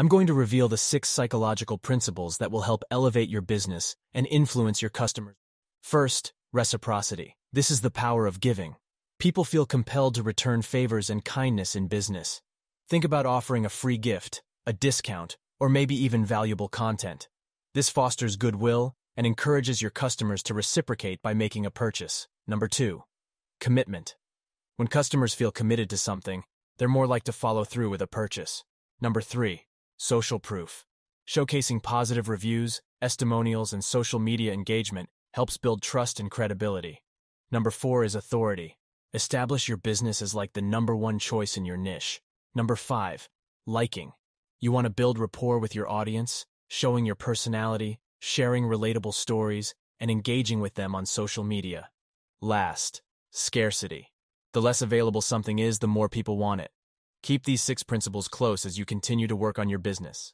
I'm going to reveal the six psychological principles that will help elevate your business and influence your customers. First, reciprocity. This is the power of giving. People feel compelled to return favors and kindness in business. Think about offering a free gift, a discount, or maybe even valuable content. This fosters goodwill and encourages your customers to reciprocate by making a purchase. Number two, commitment. When customers feel committed to something, they're more likely to follow through with a purchase. Number three, social proof. Showcasing positive reviews, testimonials, and social media engagement helps build trust and credibility. Number four is authority. Establish your business as like the number one choice in your niche. Number five, liking. You want to build rapport with your audience, showing your personality, sharing relatable stories, and engaging with them on social media. Last, scarcity. The less available something is, the more people want it. Keep these six principles close as you continue to work on your business.